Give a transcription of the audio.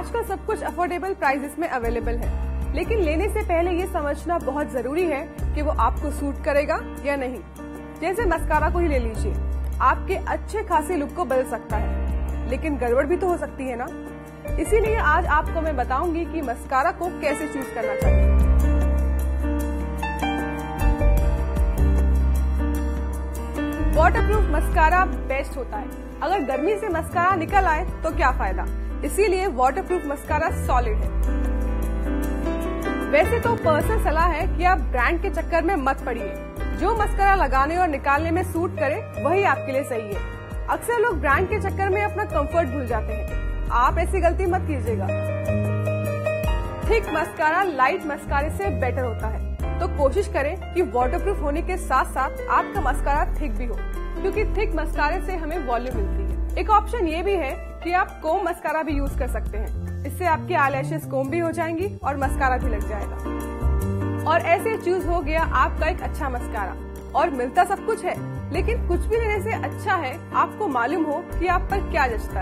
Affordable prices में available है। लेकिन लेने से पहले ये समझना बहुत ज़रूरी है कि वो आपको सूट करेगा या नहीं। जैसे मस्कारा को ही ले लीजिए। आपके अच्छे खासे लुक को बदल सकता है। लेकिन गड़बड़ भी तो हो सकती है ना? इसीलिए आज आपको मैं बताऊँगी कि मस्कारा को कैसे चूज़ करना चाहिए। वाटर प्रूफ मस्कारा बेस्ट होता है। अगर गर्मी से मस्कारा निकल आए तो क्या फ़ायदा? इसीलिए वाटरप्रूफ मस्कारा सॉलिड है। वैसे तो पर्सनल सलाह है कि आप ब्रांड के चक्कर में मत पड़िए। जो मस्कारा लगाने और निकालने में सूट करे, वही आपके लिए सही है। अक्सर लोग ब्रांड के चक्कर में अपना कंफर्ट भूल जाते हैं। आप ऐसी गलती मत कीजिएगा। थिक मस्कारा लाइट मस्कारे से बेटर होता है। तो कोशिश करें कि वाटरप्रूफ होने के साथ साथ आपका मस्कारा थिक भी हो। क्योंकि थिक मस्कारे से हमें वॉल्यूम मिलती है। एक ऑप्शन ये भी है कि आप कोम मस्कारा भी यूज़ कर सकते हैं। इससे आपकी आई कोम भी हो जाएँगी और मस्कारा भी लग जाएगा। और ऐसे चूज़ हो गया आपका एक अच्छा मस्कारा और मिलता सब कुछ है, लेकिन कुछ भी लेने से अच्छा है, आपको मालूम हो कि आप पर क्या जचता है।